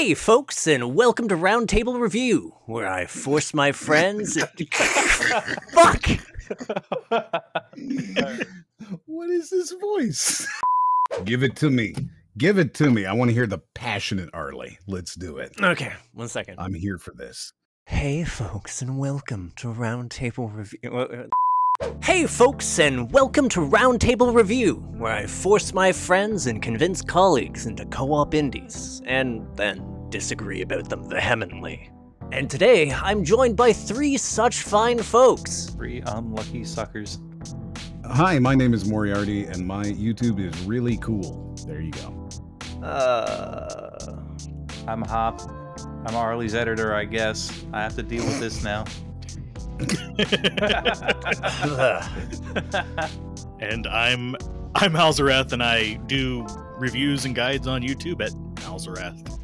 Hey, folks, and welcome to Roundtable Review, where I force my friends. Fuck! what is this voice? Give it to me. Give it to me. I want to hear the passionate Arlie. Let's do it. Okay, one second. I'm here for this. Hey, folks, and welcome to Roundtable Review. Hey, folks, and welcome to Roundtable Review, where I force my friends and convince colleagues into co op indies, and then disagree about them vehemently. And today, I'm joined by three such fine folks. Three unlucky suckers. Hi, my name is Moriarty, and my YouTube is really cool. There you go. Uh. I'm Hop. I'm Arlie's editor, I guess. I have to deal with this now. and I'm I'm Alzorath, and I do reviews and guides on YouTube at Alzorath.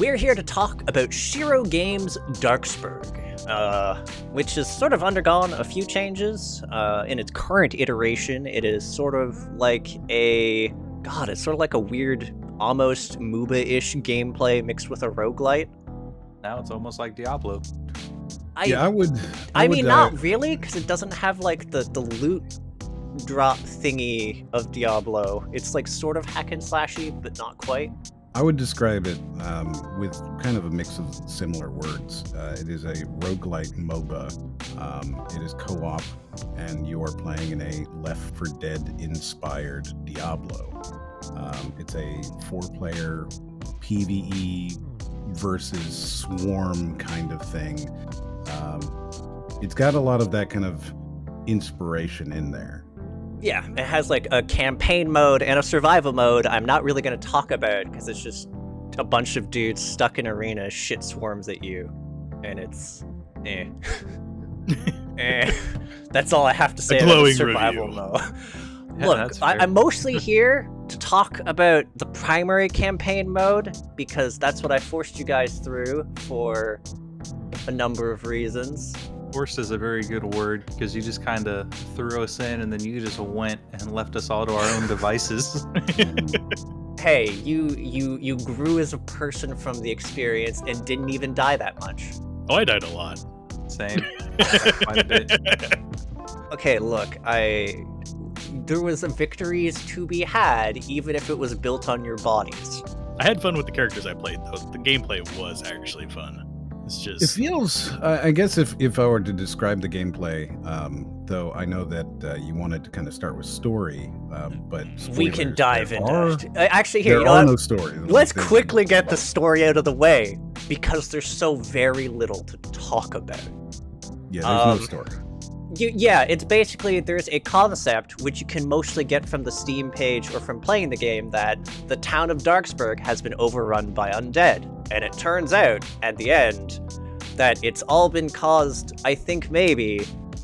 We're here to talk about Shiro Games Darksburg, uh, which has sort of undergone a few changes. Uh, in its current iteration, it is sort of like a god, it's sort of like a weird, almost MOBA-ish gameplay mixed with a roguelite. Now it's almost like Diablo. I, yeah, I would. I, I mean, would, not really, because it doesn't have like the the loot drop thingy of Diablo. It's like sort of hack and slashy, but not quite. I would describe it um, with kind of a mix of similar words. Uh, it is a roguelite MOBA. Um, it is co op, and you are playing in a Left 4 Dead inspired Diablo. Um, it's a four player PvE versus swarm kind of thing um, it's got a lot of that kind of inspiration in there. Yeah, it has like a campaign mode and a survival mode. I'm not really going to talk about because it's just a bunch of dudes stuck in arena shit swarms at you, and it's eh. eh. That's all I have to say about survival review. mode. Yeah, Look, I, I'm mostly here to talk about the primary campaign mode because that's what I forced you guys through for a number of reasons. Forced is a very good word because you just kind of threw us in and then you just went and left us all to our own devices. hey, you you you grew as a person from the experience and didn't even die that much. Oh, I died a lot. Same. a okay, look, I there was some victories to be had even if it was built on your bodies. I had fun with the characters I played though. The gameplay was actually fun. It's just it feels. Uh, I guess if if I were to describe the gameplay, um, though, I know that uh, you wanted to kind of start with story, um, but spoilers, we can dive into are, it. Uh, actually, here there you know, are no stories. Let's quickly get the story out of the way because there's so very little to talk about. Yeah, there's um, no story. You, yeah, it's basically there's a concept which you can mostly get from the Steam page or from playing the game that the town of Darksburg has been overrun by undead. And it turns out, at the end, that it's all been caused, I think maybe,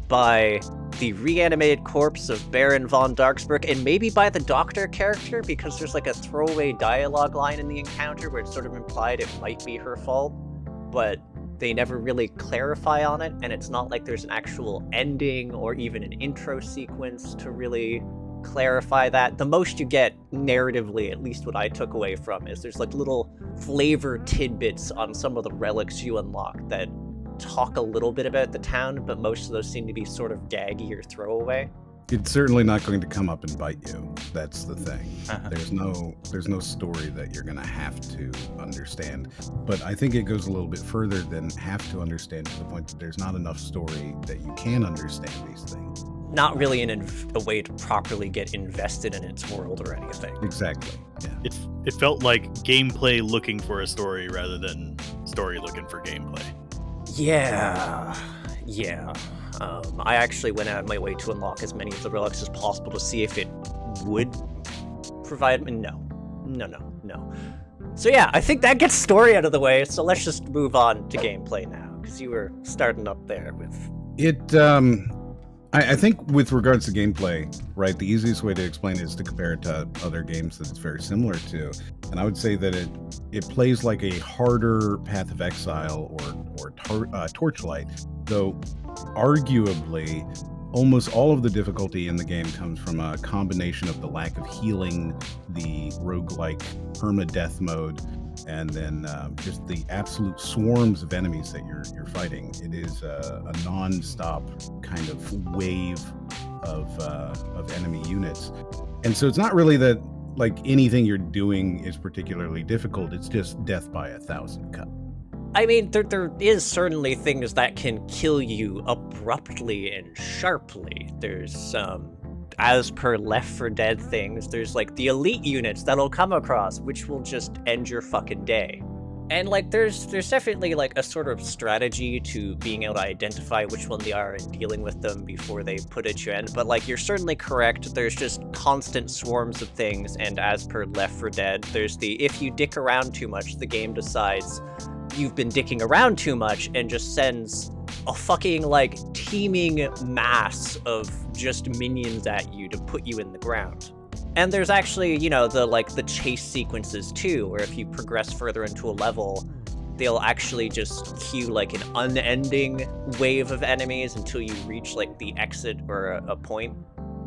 by the reanimated corpse of Baron von Darksburg, and maybe by the Doctor character, because there's like a throwaway dialogue line in the encounter where it's sort of implied it might be her fault, but they never really clarify on it, and it's not like there's an actual ending or even an intro sequence to really clarify that. The most you get narratively, at least what I took away from, is there's like little flavor tidbits on some of the relics you unlock that talk a little bit about the town, but most of those seem to be sort of gaggy or throwaway. It's certainly not going to come up and bite you. That's the thing. Uh-huh. There's no there's no story that you're going to have to understand. But I think it goes a little bit further than have to understand to the point that there's not enough story that you can understand these things not really in a way to properly get invested in its world or anything. Exactly. Yeah. It it felt like gameplay looking for a story rather than story looking for gameplay. Yeah. Yeah. Um, I actually went out of my way to unlock as many of the relics as possible to see if it would provide me. No. No, no, no. So yeah, I think that gets story out of the way. So let's just move on to gameplay now, because you were starting up there with. It um I, I, think with regards to gameplay, right, the easiest way to explain it is to compare it to other games that it's very similar to. And I would say that it it plays like a harder Path of Exile or or uh, Torchlight, though arguably almost all of the difficulty in the game comes from a combination of the lack of healing, the roguelike permadeath mode, and then um, just the absolute swarms of enemies that you're you're fighting. It is a, a non-stop kind of wave of uh, of enemy units, and so it's not really that like anything you're doing is particularly difficult. It's just death by a thousand cuts. I mean, there, there is certainly things that can kill you abruptly and sharply. There's, um, as per Left 4 Dead things, there's like the elite units that'll come across, which will just end your fucking day. And like, there's there's definitely like a sort of strategy to being able to identify which one they are and dealing with them before they put at your end. But like, you're certainly correct. There's just constant swarms of things, and as per Left 4 Dead, there's the if you dick around too much, the game decides you've been dicking around too much and just sends a fucking like teeming mass of just minions at you to put you in the ground. And there's actually, you know, the like the chase sequences too, where if you progress further into a level, they'll actually just queue like an unending wave of enemies until you reach like the exit or a, a point.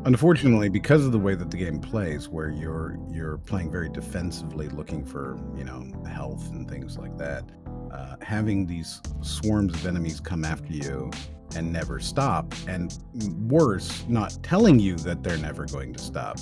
Unfortunately, because of the way that the game plays, where you're you're playing very defensively, looking for you know health and things like that, uh, having these swarms of enemies come after you and never stop, and worse, not telling you that they're never going to stop,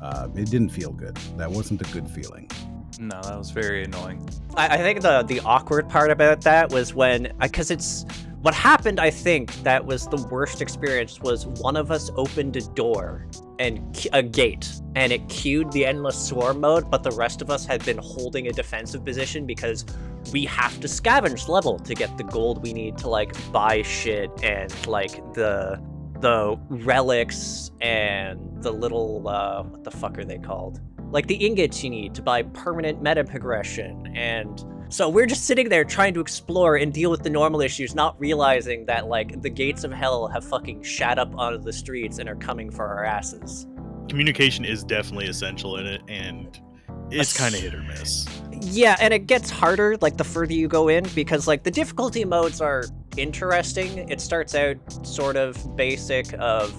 uh, it didn't feel good. That wasn't a good feeling. No, that was very annoying. I, I think the the awkward part about that was when because it's what happened. I think that was the worst experience was one of us opened a door and a gate and it queued the endless swarm mode, but the rest of us had been holding a defensive position because we have to scavenge level to get the gold we need to like buy shit and like the the relics and the little uh what the fuck are they called like the ingots you need to buy permanent meta progression and so we're just sitting there trying to explore and deal with the normal issues not realizing that like the gates of hell have fucking shat up onto the streets and are coming for our asses Communication is definitely essential in it, and it's kind of hit or miss. Yeah, and it gets harder like the further you go in because like the difficulty modes are interesting. It starts out sort of basic of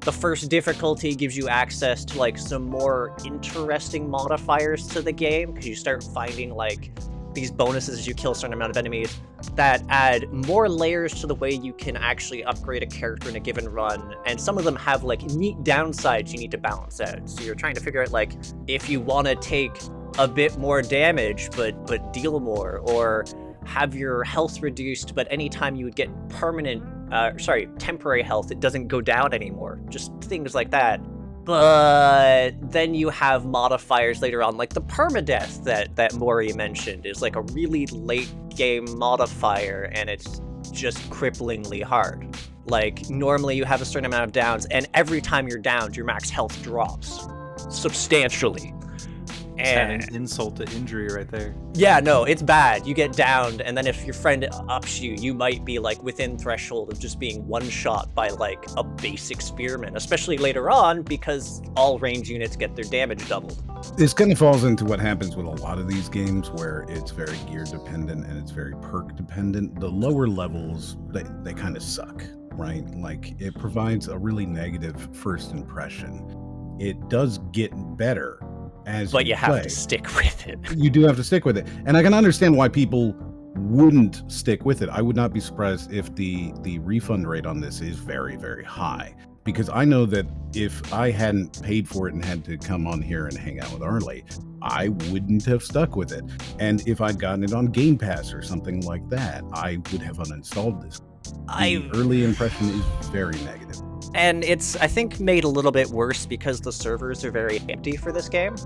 the first difficulty gives you access to like some more interesting modifiers to the game because you start finding like these bonuses as you kill a certain amount of enemies that add more layers to the way you can actually upgrade a character in a given run. And some of them have like neat downsides you need to balance out. So you're trying to figure out like if you want to take a bit more damage but but deal more or have your health reduced but anytime you would get permanent uh, sorry temporary health it doesn't go down anymore just things like that but then you have modifiers later on, like the permadeath that that Mori mentioned is like a really late game modifier, and it's just cripplingly hard. Like normally you have a certain amount of downs, and every time you're downed, your max health drops substantially. And an insult to injury right there. Yeah, no, it's bad. You get downed, and then if your friend ups you, you might be like within threshold of just being one shot by like a basic spearman, especially later on because all range units get their damage doubled. This kind of falls into what happens with a lot of these games where it's very gear dependent and it's very perk dependent. The lower levels, they, they kind of suck, right? Like it provides a really negative first impression. It does get better as but you, you have play. to stick with it. You do have to stick with it, and I can understand why people wouldn't stick with it. I would not be surprised if the the refund rate on this is very very high because I know that if I hadn't paid for it and had to come on here and hang out with Arlie, I wouldn't have stuck with it. And if I'd gotten it on Game Pass or something like that, I would have uninstalled this. The I early impression is very negative. And it's I think made a little bit worse because the servers are very empty for this game.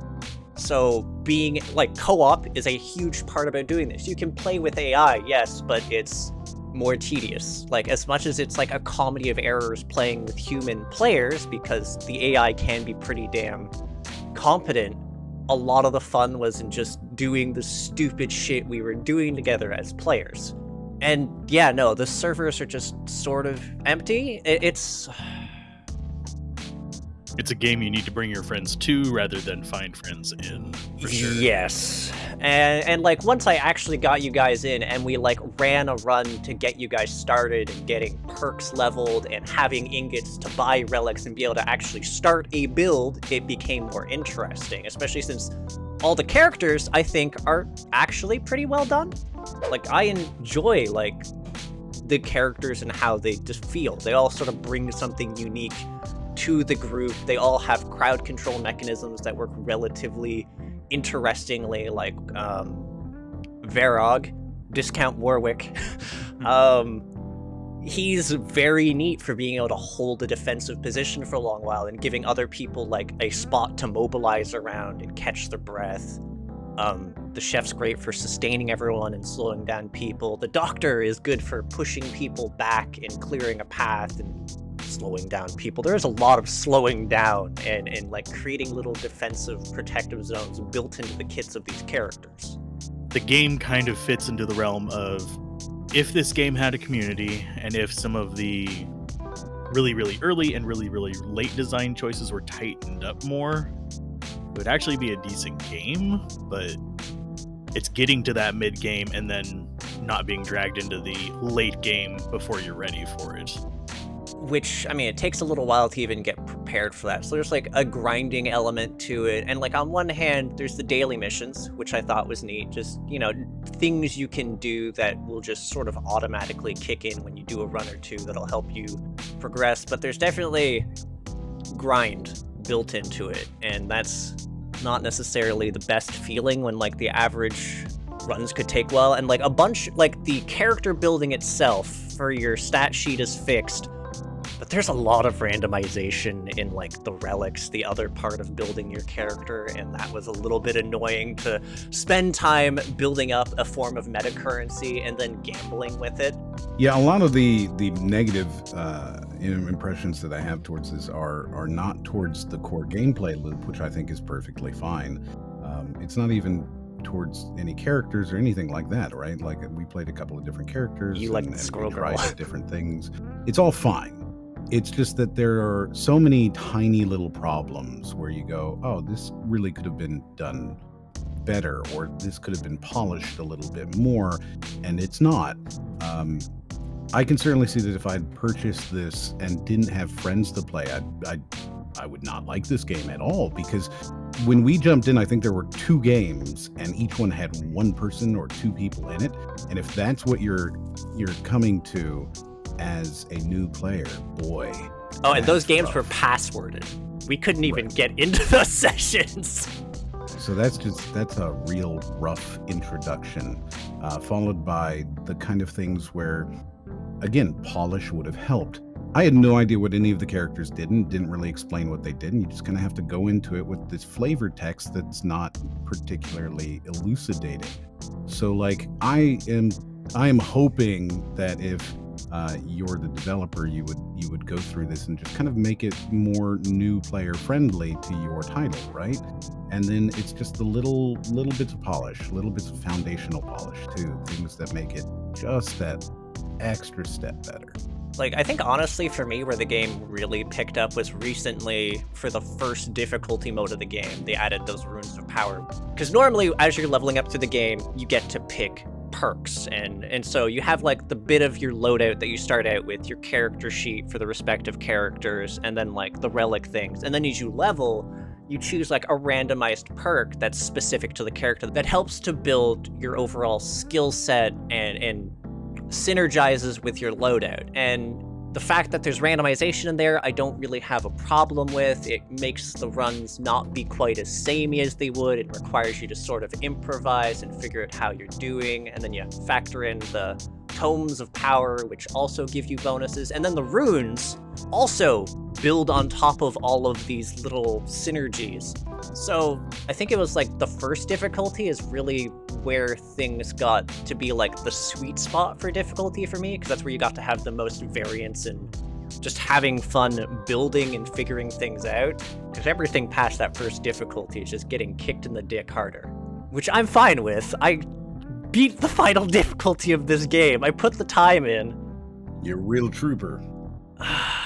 So being like co-op is a huge part about doing this. You can play with AI, yes, but it's more tedious. Like as much as it's like a comedy of errors playing with human players because the AI can be pretty damn competent. A lot of the fun was in just doing the stupid shit we were doing together as players. And yeah, no, the servers are just sort of empty. It's It's a game you need to bring your friends to rather than find friends in. For sure. Yes. And and like once I actually got you guys in and we like ran a run to get you guys started and getting perks leveled and having ingots to buy relics and be able to actually start a build, it became more interesting, especially since all the characters I think are actually pretty well done. Like I enjoy like the characters and how they just feel. They all sort of bring something unique to the group. They all have crowd control mechanisms that work relatively interestingly, like um, Varog, Discount Warwick. um, he's very neat for being able to hold a defensive position for a long while and giving other people like a spot to mobilize around and catch their breath. Um, the chef's great for sustaining everyone and slowing down people. The doctor is good for pushing people back and clearing a path and slowing down people. There is a lot of slowing down and, and like creating little defensive protective zones built into the kits of these characters. The game kind of fits into the realm of if this game had a community and if some of the really, really early and really, really late design choices were tightened up more, it would actually be a decent game, but it's getting to that mid game and then not being dragged into the late game before you're ready for it which I mean, it takes a little while to even get prepared for that. So there's like a grinding element to it. And like on one hand, there's the daily missions, which I thought was neat. Just, you know, things you can do that will just sort of automatically kick in when you do a run or two that'll help you progress. But there's definitely grind built into it. And that's not necessarily the best feeling when like the average runs could take well and like a bunch like the character building itself for your stat sheet is fixed but there's a lot of randomization in like the relics, the other part of building your character, and that was a little bit annoying to spend time building up a form of meta currency and then gambling with it. Yeah, a lot of the the negative uh, impressions that I have towards this are are not towards the core gameplay loop, which I think is perfectly fine. Um, it's not even towards any characters or anything like that, right? Like we played a couple of different characters. You like and, Squirrel Girl. different things. It's all fine. It's just that there are so many tiny little problems where you go, oh, this really could have been done better, or this could have been polished a little bit more, and it's not. Um, I can certainly see that if I'd purchased this and didn't have friends to play, I'd, I'd I would not like this game at all because when we jumped in, I think there were two games and each one had one person or two people in it. And if that's what you're you're coming to as a new player, boy. Oh, and those games rough. were passworded. We couldn't even right. get into those sessions. So that's just that's a real rough introduction, uh, followed by the kind of things where, again, polish would have helped. I had no idea what any of the characters did and didn't really explain what they did. And you just kind of have to go into it with this flavor text that's not particularly elucidating. So, like, I am, I am hoping that if uh, you're the developer, you would you would go through this and just kind of make it more new player friendly to your title, right? And then it's just the little little bits of polish, little bits of foundational polish too, things that make it just that extra step better. Like, I think honestly, for me, where the game really picked up was recently for the first difficulty mode of the game. They added those runes of power. Because normally, as you're leveling up through the game, you get to pick perks and and so you have like the bit of your loadout that you start out with your character sheet for the respective characters and then like the relic things and then as you level you choose like a randomized perk that's specific to the character that helps to build your overall skill set and and synergizes with your loadout and the fact that there's randomization in there, I don't really have a problem with. It makes the runs not be quite as samey as they would. It requires you to sort of improvise and figure out how you're doing, and then you factor in the tomes of power, which also give you bonuses, and then the runes also build on top of all of these little synergies. So I think it was like the first difficulty is really where things got to be like the sweet spot for difficulty for me, because that's where you got to have the most variance and just having fun building and figuring things out. Because everything past that first difficulty is just getting kicked in the dick harder. Which I'm fine with. I beat the final difficulty of this game. I put the time in. You're a real trooper.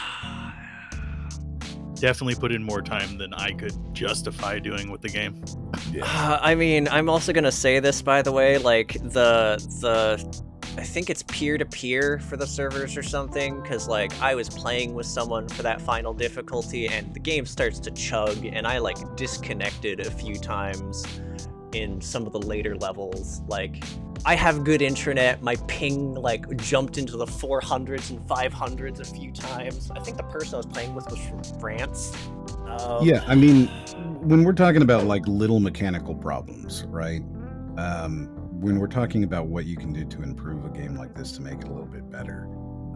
Definitely put in more time than I could justify doing with the game. Yeah. Uh, I mean, I'm also gonna say this by the way, like the the I think it's peer to peer for the servers or something, because like I was playing with someone for that final difficulty and the game starts to chug and I like disconnected a few times in some of the later levels. Like, I have good internet. My ping like jumped into the 400s and 500s a few times. I think the person I was playing with was from France. Um, Yeah, I mean, when we're talking about like little mechanical problems, right? Um, when we're talking about what you can do to improve a game like this to make it a little bit better,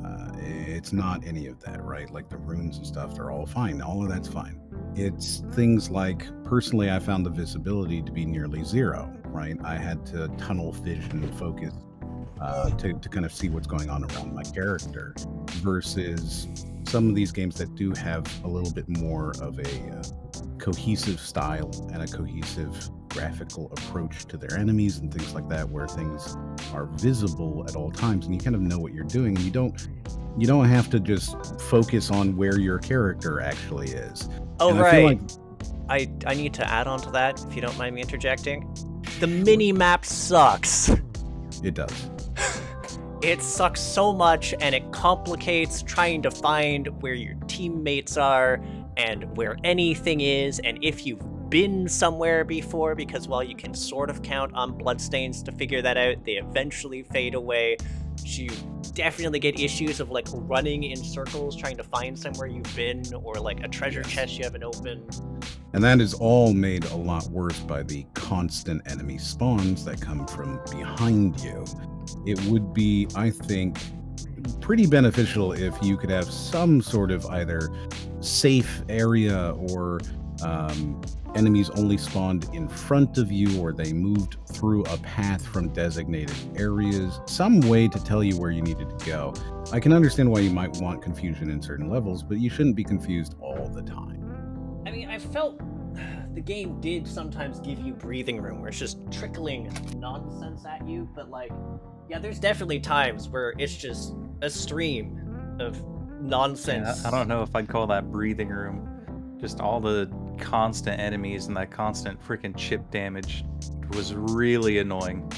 uh, it's not any of that, right? Like the runes and stuff, they're all fine. All of that's fine. It's things like, personally, I found the visibility to be nearly zero, right? I had to tunnel vision focus uh, to, to kind of see what's going on around my character versus some of these games that do have a little bit more of a uh, cohesive style and a cohesive graphical approach to their enemies and things like that where things are visible at all times and you kind of know what you're doing and you don't you don't have to just focus on where your character actually is Oh, And I right. feel like I, I need to add on to that, if you don't mind me interjecting. The mini map sucks. it does It sucks so much and it complicates trying to find where your teammates are and where anything is and if you've been somewhere before because while you can sort of count on bloodstains to figure that out, they eventually fade away. So you definitely get issues of like running in circles trying to find somewhere you've been or like a treasure Yes. chest you haven't opened. and that is all made a lot worse by the constant enemy spawns that come from behind you it would be i think pretty beneficial if you could have some sort of either safe area or um, enemies only spawned in front of you or they moved through a path from designated areas some way to tell you where you needed to go i can understand why you might want confusion in certain levels but you shouldn't be confused all the time I mean, I felt the game did sometimes give you breathing room where it's just trickling nonsense at you, but like, yeah, there's definitely times where it's just a stream of nonsense. I I don't know if I'd call that breathing room. Just all the constant enemies and that constant freaking chip damage was really annoying.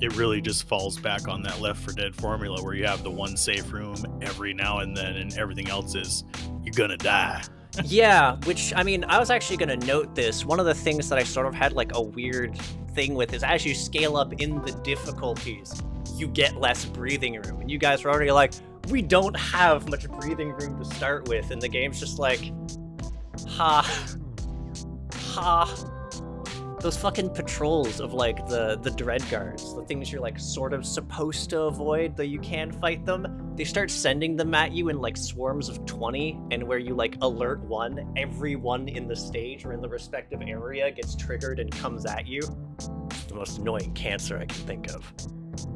It really just falls back on that Left 4 Dead formula where you have the one safe room every now and then, and everything else is you're gonna die. yeah, which I mean, I was actually gonna note this. One of the things that I sort of had like a weird thing with is as you scale up in the difficulties, you get less breathing room. And you guys were already like, we don't have much breathing room to start with, and the game's just like, ha, ha. Those fucking patrols of like the the dread guards, the things you're like sort of supposed to avoid, though you can fight them. They start sending them at you in like swarms of 20, and where you like alert one, everyone in the stage or in the respective area gets triggered and comes at you. It's the most annoying cancer I can think of.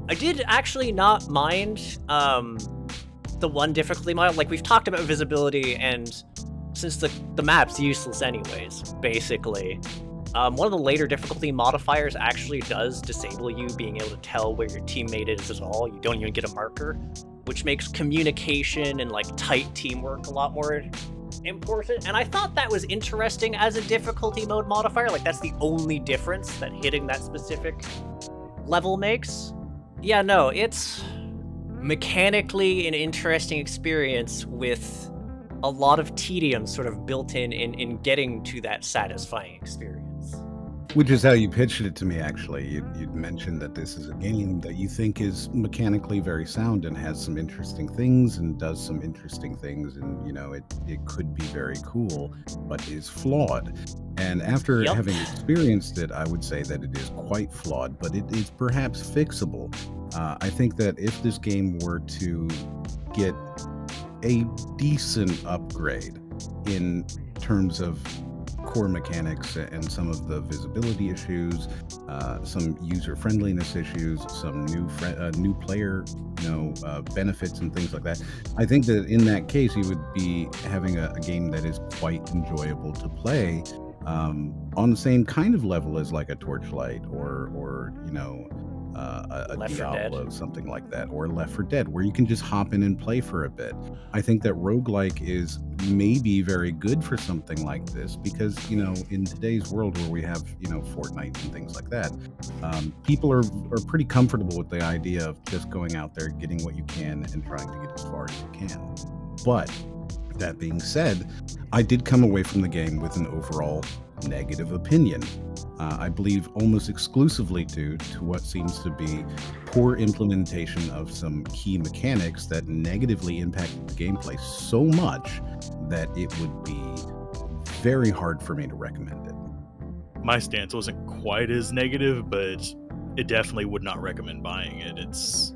I did actually not mind um, the one difficulty mod. Like we've talked about visibility, and since the the map's useless anyways, basically. Um, one of the later difficulty modifiers actually does disable you being able to tell where your teammate is at all. You don't even get a marker, which makes communication and like tight teamwork a lot more important. And I thought that was interesting as a difficulty mode modifier. Like that's the only difference that hitting that specific level makes. Yeah, no, it's mechanically an interesting experience with a lot of tedium sort of built in in, in getting to that satisfying experience. Which is how you pitched it to me, actually. You, you'd mentioned that this is a game that you think is mechanically very sound and has some interesting things and does some interesting things. And, you know, it, it could be very cool, but is flawed. And after Yep. having experienced it, I would say that it is quite flawed, but it is perhaps fixable. Uh, I think that if this game were to get a decent upgrade in terms of core mechanics and some of the visibility issues, uh, some user friendliness issues, some new uh, new player you know uh, benefits and things like that. I think that in that case, you would be having a, a game that is quite enjoyable to play um, on the same kind of level as like a Torchlight or or you know uh, a, a Diablo, something like that, or Left 4 Dead, where you can just hop in and play for a bit. I think that roguelike is maybe very good for something like this because, you know, in today's world where we have, you know, Fortnite and things like that, um, people are, are pretty comfortable with the idea of just going out there, getting what you can, and trying to get as far as you can. But that being said, I did come away from the game with an overall negative opinion. Uh, I believe almost exclusively due to what seems to be poor implementation of some key mechanics that negatively impacted the gameplay so much that it would be very hard for me to recommend it. My stance wasn't quite as negative, but it definitely would not recommend buying it. It's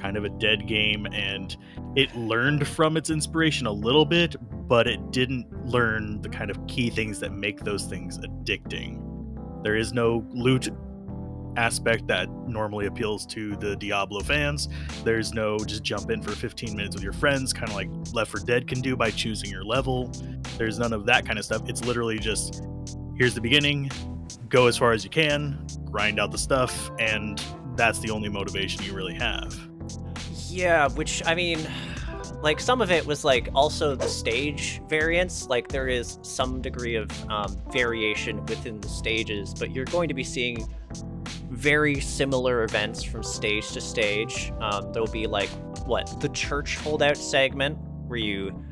kind of a dead game and it learned from its inspiration a little bit, but it didn't learn the kind of key things that make those things addicting. There is no loot aspect that normally appeals to the Diablo fans. There's no just jump in for 15 minutes with your friends, kind of like Left 4 Dead can do by choosing your level. There's none of that kind of stuff. It's literally just here's the beginning, go as far as you can, grind out the stuff, and that's the only motivation you really have. Yeah, which I mean, like some of it was like also the stage variance. Like there is some degree of um, variation within the stages, but you're going to be seeing very similar events from stage to stage. Um, there'll be like what the church holdout segment where you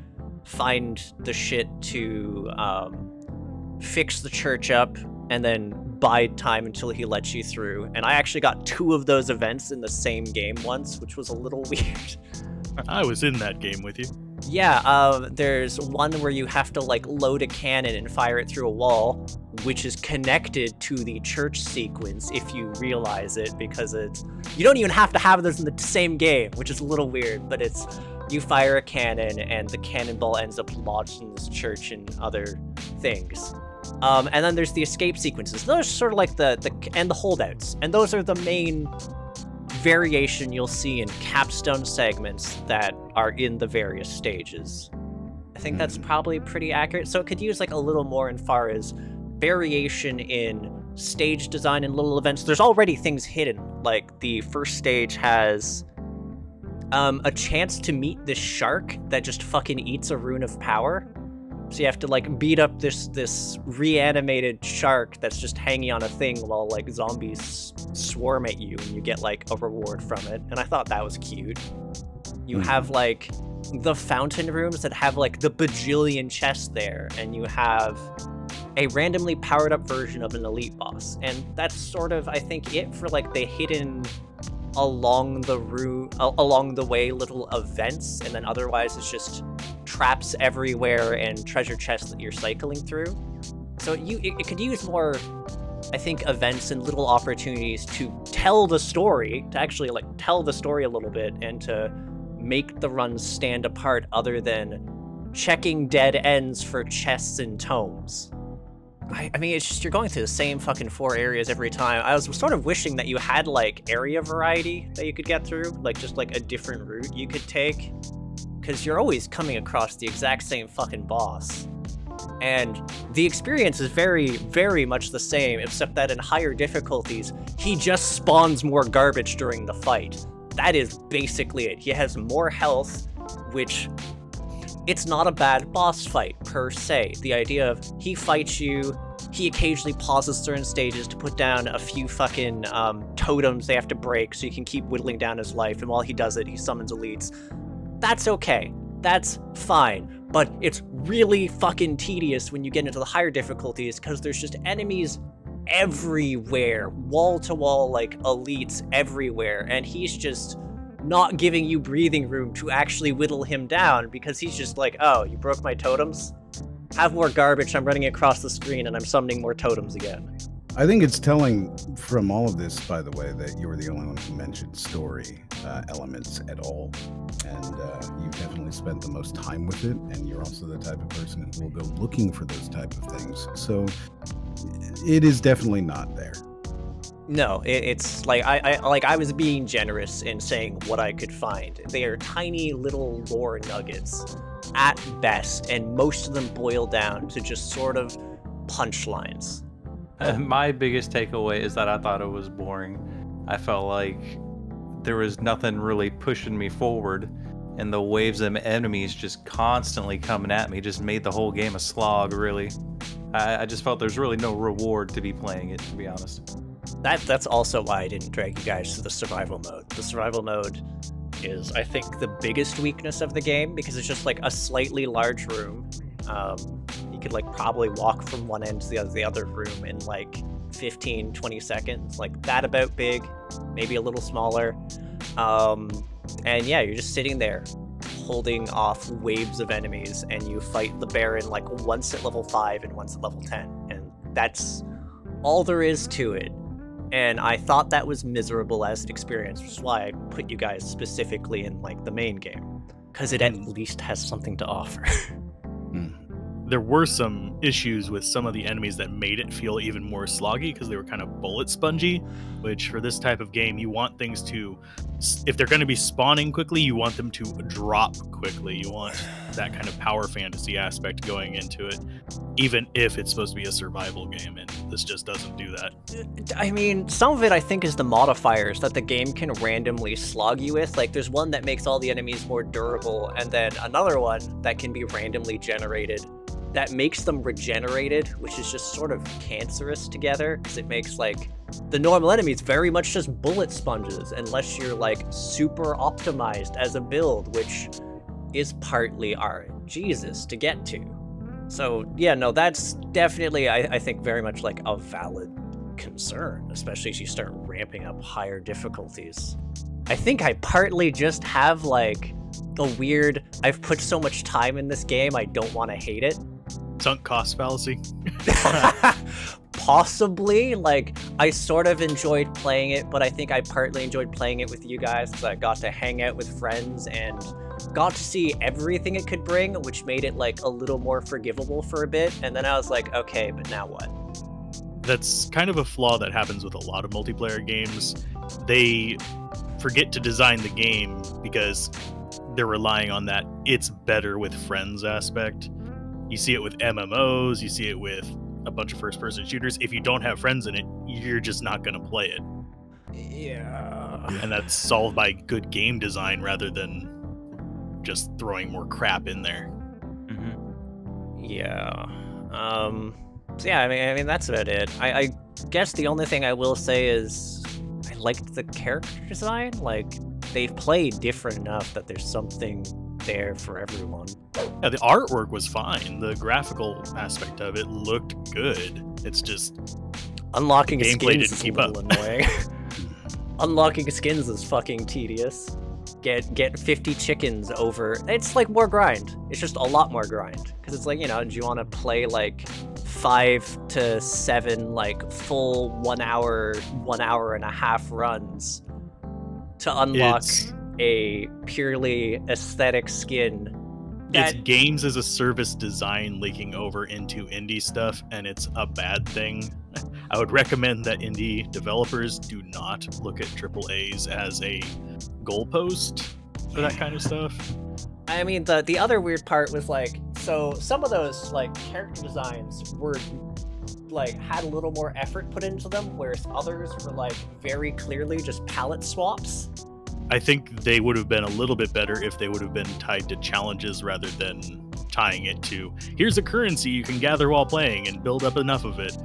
find the shit to um, fix the church up and then bide time until he lets you through. And I actually got two of those events in the same game once, which was a little weird. I was in that game with you. Yeah, uh, there's one where you have to like load a cannon and fire it through a wall, which is connected to the church sequence if you realize it, because it's you don't even have to have those in the same game, which is a little weird, but it's you fire a cannon and the cannonball ends up lodged in this church and other things. Um, and then there's the escape sequences. Those are sort of like the the and the holdouts, and those are the main variation you'll see in capstone segments that are in the various stages. I think that's probably pretty accurate. So it could use like a little more in far as variation in stage design and little events. There's already things hidden. Like the first stage has um, a chance to meet this shark that just fucking eats a rune of power. So you have to like beat up this this reanimated shark that's just hanging on a thing while like zombies swarm at you and you get like a reward from it. And I thought that was cute. You Mhm. have like the fountain rooms that have like the bajillion chests there and you have a randomly powered up version of an elite boss. And that's sort of I think it for like the hidden along the route along the way little events and then otherwise it's just traps everywhere and treasure chests that you're cycling through. So you it, it could use more i think events and little opportunities to tell the story to actually like tell the story a little bit and to make the runs stand apart other than checking dead ends for chests and tomes. I, I mean, it's just you're going through the same fucking four areas every time. I was sort of wishing that you had like area variety that you could get through, like just like a different route you could take, because you're always coming across the exact same fucking boss. And the experience is very, very much the same, except that in higher difficulties, he just spawns more garbage during the fight. That is basically it. He has more health, which it's not a bad boss fight per se. The idea of he fights you, he occasionally pauses certain stages to put down a few fucking um, totems they have to break so you can keep whittling down his life, and while he does it, he summons elites. That's okay. That's fine. But it's really fucking tedious when you get into the higher difficulties because there's just enemies everywhere, wall to wall, like elites everywhere, and he's just not giving you breathing room to actually whittle him down because he's just like, oh, you broke my totems? Have more garbage, I'm running across the screen and I'm summoning more totems again. I think it's telling from all of this, by the way, that you were the only one who mentioned story uh, elements at all. And uh, you definitely spent the most time with it. And you're also the type of person who will go looking for those type of things. So it is definitely not there. No, it, it's like I, I like I was being generous in saying what I could find. They are tiny little lore nuggets at best, and most of them boil down to just sort of punchlines. Uh, my biggest takeaway is that I thought it was boring. I felt like there was nothing really pushing me forward, and the waves of enemies just constantly coming at me just made the whole game a slog, really. I, I just felt there's really no reward to be playing it, to be honest. That that's also why I didn't drag you guys to the survival mode. The survival mode is, I think, the biggest weakness of the game because it's just like a slightly large room. Um, you could like probably walk from one end to the other the other room in like 15 20 seconds like that about big maybe a little smaller. Um and yeah you're just sitting there holding off waves of enemies and you fight the baron like once at level 5 and once at level 10 and that's all there is to it. And i thought that was miserable as an experience which is why i put you guys specifically in like the main game because it at least has something to offer there were some issues with some of the enemies that made it feel even more sloggy because they were kind of bullet spongy which for this type of game you want things to if they're going to be spawning quickly you want them to drop quickly. You want that kind of power fantasy aspect going into it even if it's supposed to be a survival game and this just doesn't do that. I mean, some of it I think is the modifiers that the game can randomly slog you with. Like, there's one that makes all the enemies more durable, and then another one that can be randomly generated that makes them regenerated, which is just sort of cancerous together, because it makes, like, the normal enemies very much just bullet sponges, unless you're, like, super optimized as a build, which is partly our Jesus to get to. So, yeah, no, that's definitely, I, I think, very much like a valid concern, especially as you start ramping up higher difficulties. I think I partly just have like a weird, I've put so much time in this game, I don't want to hate it. Sunk cost fallacy Possibly, like, I sort of enjoyed playing it, but I think I partly enjoyed playing it with you guys because I got to hang out with friends and got to see everything it could bring, which made it like a little more forgivable for a bit. And then I was like, okay, but now what? that's kind of a flaw that happens with a lot of multiplayer games. They forget to design the game because they're relying on that it's better with friends aspect. You see it with MMOs, you see it with a bunch of first person shooters. If you don't have friends in it, you're just not going to play it. Yeah. And that's solved by good game design rather than just throwing more crap in there. Yeah. Um. So yeah, I mean, I mean that's about it. I, I guess the only thing I will say is I liked the character design. Like they've played different enough that there's something there for everyone. Yeah, the artwork was fine. The graphical aspect of it looked good. It's just Unlocking skins is a little annoying. Unlocking skins is fucking tedious. Get get 50 chickens over. It's like more grind. It's just a lot more grind. Because it's like, you know, do you want to play like five to seven like full one hour, one hour and a half runs to unlock It's- a purely aesthetic skin? it's games as a service design leaking over into indie stuff, and it's a bad thing. I would recommend that indie developers do not look at triple A's as a goalpost for that kind of stuff. I mean, the the other weird part was like, so some of those like character designs were like had a little more effort put into them, whereas others were like very clearly just palette swaps. I think they would have been a little bit better if they would have been tied to challenges rather than tying it to here's a currency you can gather while playing and build up enough of it.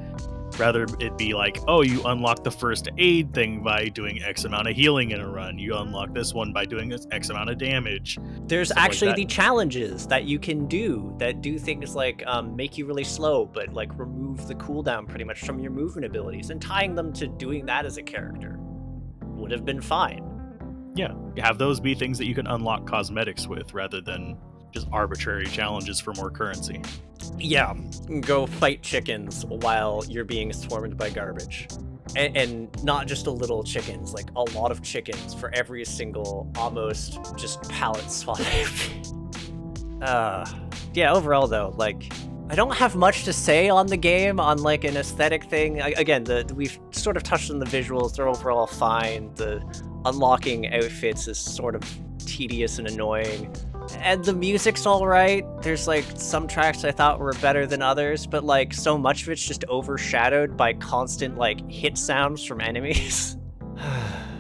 Rather, it be like, oh, you unlock the first aid thing by doing X amount of healing in a run. You unlock this one by doing this X amount of damage. There's like actually that. the challenges that you can do that do things like um, make you really slow, but like remove the cooldown pretty much from your movement abilities, and tying them to doing that as a character would have been fine. Yeah, have those be things that you can unlock cosmetics with rather than just arbitrary challenges for more currency. Yeah, go fight chickens while you're being swarmed by garbage. And, and not just a little chickens, like a lot of chickens for every single almost just pallet swap. uh, yeah, overall though, like I don't have much to say on the game on like an aesthetic thing. I, again, the we've sort of touched on the visuals; they're overall fine. The unlocking outfits is sort of tedious and annoying. And the music's all right. There's like some tracks I thought were better than others, but like so much of it's just overshadowed by constant like hit sounds from enemies.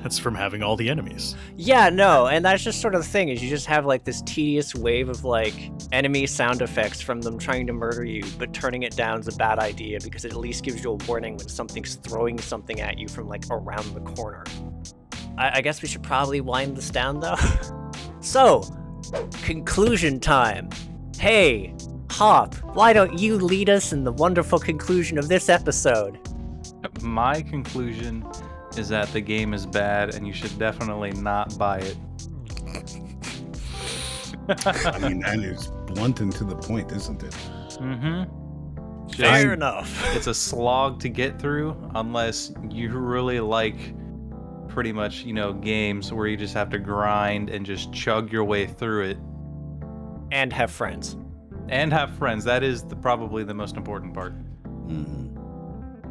That's from having all the enemies. yeah, no, and that's just sort of the thing is you just have like this tedious wave of like enemy sound effects from them trying to murder you, but turning it down is a bad idea because it at least gives you a warning when something's throwing something at you from like around the corner. I, I guess we should probably wind this down though. so, conclusion time. Hey, Hop, why don't you lead us in the wonderful conclusion of this episode? My conclusion is that the game is bad and you should definitely not buy it. I mean, that is blunt and to the point, isn't it? Mm-hmm. Fair enough. It's a slog to get through unless you really like pretty much, you know, games where you just have to grind and just chug your way through it And have friends. and have friends. That is the, probably the most important part. Mhm.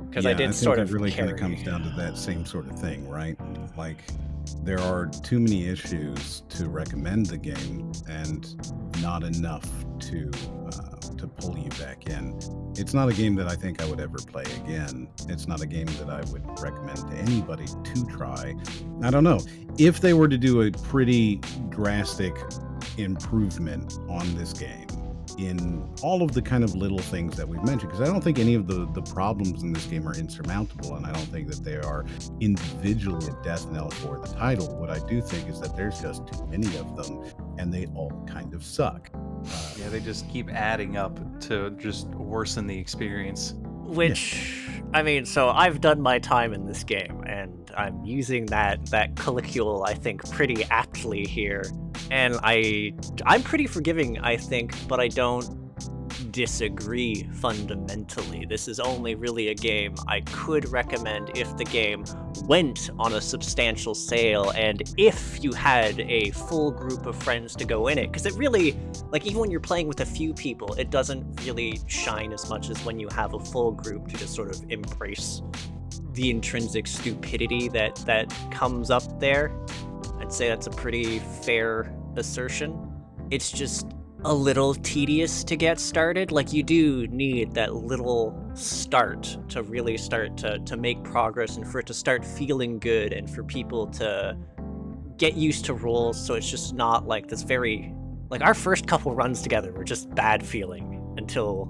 Because I Yeah, did think sort it of really kind of comes down to that same sort of thing, right? Like there are too many issues to recommend the game and not enough to uh, to pull you back in. It's not a game that I think I would ever play again. It's not a game that I would recommend to anybody to try. I don't know if they were to do a pretty drastic improvement on this game in all of the kind of little things that we've mentioned because I don't think any of the the problems in this game are insurmountable and I don't think that they are individually a death knell for the title. What I do think is that there's just too many of them and they all kind of suck. Uh, Yeah, they just keep adding up to just worsen the experience. Which I mean, so I've done my time in this game, and I'm using that that colloquial, I think, pretty aptly here. And I I'm pretty forgiving, I think, but I don't disagree fundamentally. This is only really a game I could recommend if the game went on a substantial sale and if you had a full group of friends to go in it. Because it really, like, even when you're playing with a few people, it doesn't really shine as much as when you have a full group to just sort of embrace the intrinsic stupidity that that comes up there. I'd say that's a pretty fair assertion. It's just a little tedious to get started. Like you do need that little start to really start to to make progress and for it to start feeling good and for people to get used to rules so it's just not like this very like our first couple runs together were just bad feeling until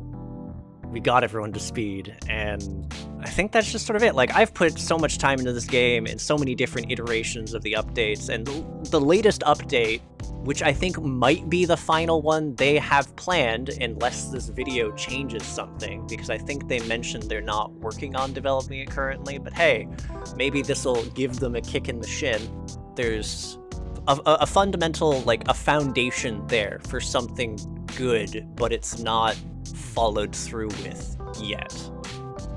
we got everyone to speed and i think that's just sort of it. Like i've put so much time into this game and so many different iterations of the updates and the, latest update which i think might be the final one they have planned unless this video changes something because i think they mentioned they're not working on developing it currently but hey maybe this will give them a kick in the shin. There's a, a, a fundamental like a foundation there for something good but it's not followed through with yet.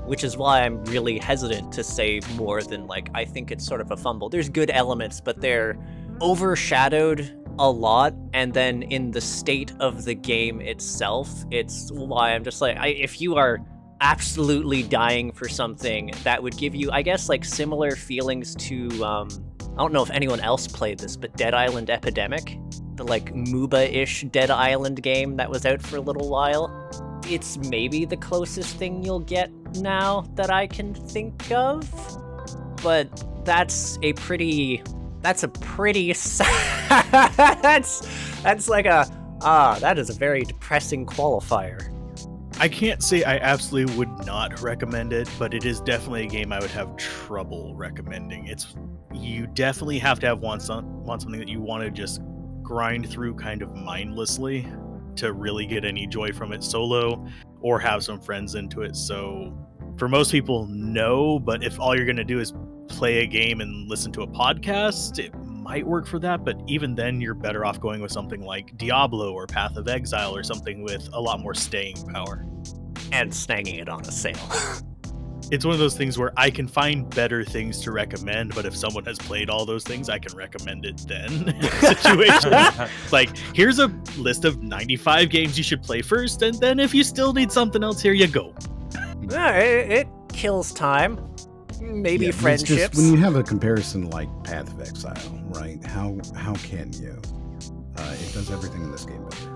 Which is why i'm really hesitant to say more than like i think it's sort of a fumble. There's good elements but they're overshadowed a lot and then in the state of the game itself it's why i'm just like I, if you are absolutely dying for something that would give you i guess like similar feelings to um i don't know if anyone else played this but dead island epidemic the like MOBA-ish Dead Island game that was out for a little while. It's maybe the closest thing you'll get now that I can think of. But that's a pretty that's a pretty that's that's like a ah, that is a very depressing qualifier. I can't say I absolutely would not recommend it, but it is definitely a game I would have trouble recommending. It's you definitely have to have want, some, want something that you want to just grind through kind of mindlessly to really get any joy from it solo or have some friends into it. So for most people, no, but if all you're going to do is play a game and listen to a podcast, it might work for that. But even then, you're better off going with something like Diablo or Path of Exile or something with a lot more staying power. And snagging it on a sale. It's one of those things where I can find better things to recommend, but if someone has played all those things, I can recommend it then. Situation. like, here's a list of 95 games you should play first, and then if you still need something else, here you go. yeah, it, it kills time. Maybe Yeah, friendships. Just, when you have a comparison like Path of Exile, right? How how can you? Uh, it does everything in this game better.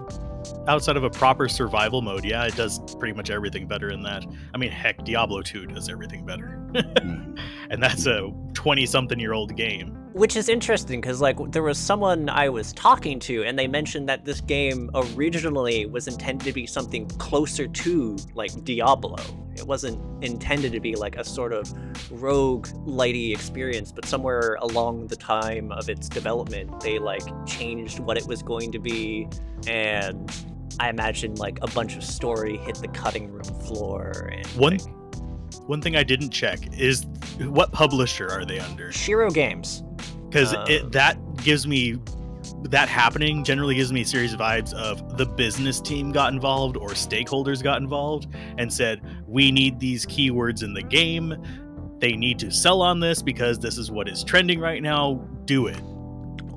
Outside of a proper survival mode, yeah, it does pretty much everything better in that. I mean, heck, Diablo 2 does everything better. And that's a 20 something year old game. Which is interesting because, like, there was someone I was talking to, and they mentioned that this game originally was intended to be something closer to, like, Diablo. It wasn't intended to be, like, a sort of rogue lighty experience, but somewhere along the time of its development, they, like, changed what it was going to be. And I imagine like a bunch of story hit the cutting room floor. And One like, one thing I didn't check is what publisher are they under? Shiro Games. Because Um, it that gives me that happening generally gives me a series of vibes of the business team got involved or stakeholders got involved and said we need these keywords in the game they need to sell on this because this is what is trending right now do it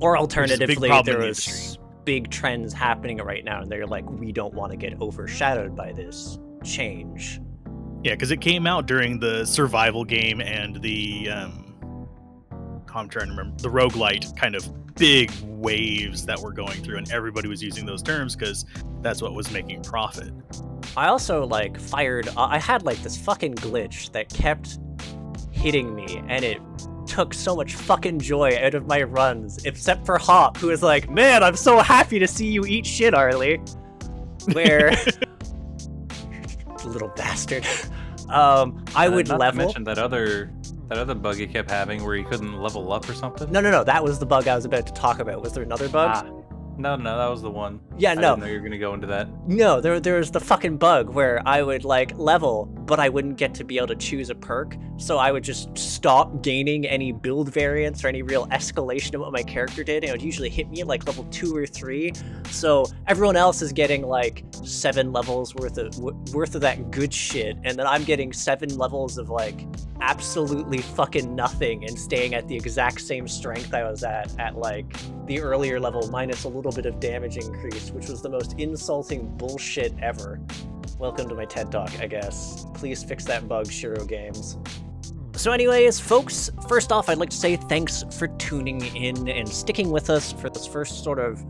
Or is a big alternatively, there was. Big trends happening right now, and they're like, we don't want to get overshadowed by this change. yeah because it came out during the survival game and the um i'm trying to remember the roguelite kind of big waves that were going through and everybody was using those terms because that's what was making profit I also like fired. I had like this fucking glitch that kept hitting me, and it took so much fucking joy out of my runs, except for Hop, who was like, "Man, I'm so happy to see you eat shit, Arlie." Where, little bastard. Um, I Uh, would not to level. mention that other that other bug you kept having where he couldn't level up or something. No, no, no. That was the bug I was about to talk about. Was there another bug? Ah, no, no, that was the one. yeah, I no. didn't know you were gonna go into that. No, there there was the fucking bug where I would like level, but I wouldn't get to be able to choose a perk. So I would just stop gaining any build variance or any real escalation of what my character did, and it would usually hit me at like level two or three. So everyone else is getting like seven levels worth of worth of that good shit, and then I'm getting seven levels of like absolutely fucking nothing and staying at the exact same strength I was at at like the earlier level minus a little bit of damage increase, which was the most insulting bullshit ever. Welcome to my TED Talk, I guess. Please fix that bug, Shiro Games. So, anyways, folks, first off, I'd like to say thanks for tuning in and sticking with us for this first sort of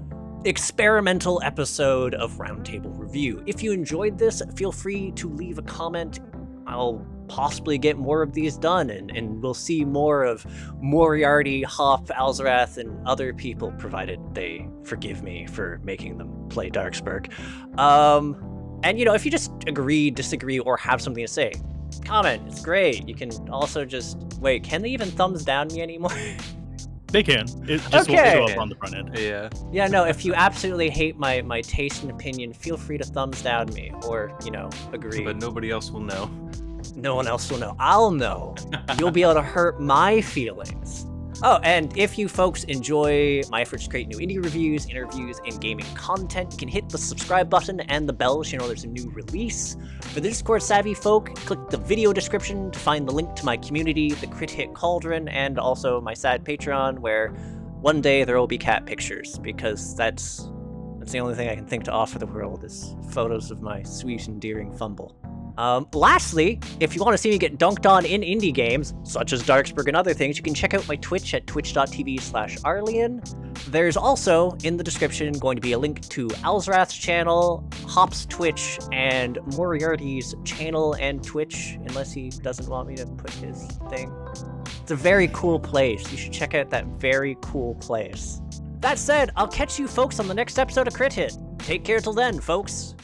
experimental episode of Roundtable Review. If you enjoyed this, feel free to leave a comment. I'll possibly get more of these done, and, and we'll see more of Moriarty, Hop, Alzorath, and other people, provided they forgive me for making them play Darksburg. Um, and you know, if you just agree, disagree, or have something to say, comment. It's great. You can also just wait. Can they even thumbs down me anymore? They can. It just won't show up on the front end. Yeah. yeah, no. If you absolutely hate my my taste and opinion, feel free to thumbs down me, or you know, agree. But nobody else will know. No one else will know. I'll know. You'll be able to hurt my feelings. Oh, and if you folks enjoy my efforts to create new indie reviews, interviews, and gaming content, you can hit the subscribe button and the bell so you know there's a new release. For the Discord savvy folk, click the video description to find the link to my community, the Crit Hit Cauldron, and also my sad Patreon, where one day there will be cat pictures, because that's that's the only thing I can think to offer the world is photos of my sweet, endearing fumble. Um, lastly, if you want to see me get dunked on in indie games, such as Darksburg and other things, you can check out my Twitch at twitch.tv slash Arlyeon. There's also, in the description, going to be a link to Alzorath's channel, Hop's Twitch, and Moriarty's channel and Twitch, unless he doesn't want me to put his thing. It's a very cool place. You should check out that very cool place. That said, I'll catch you folks on the next episode of Crit Hit. Take care till then, folks.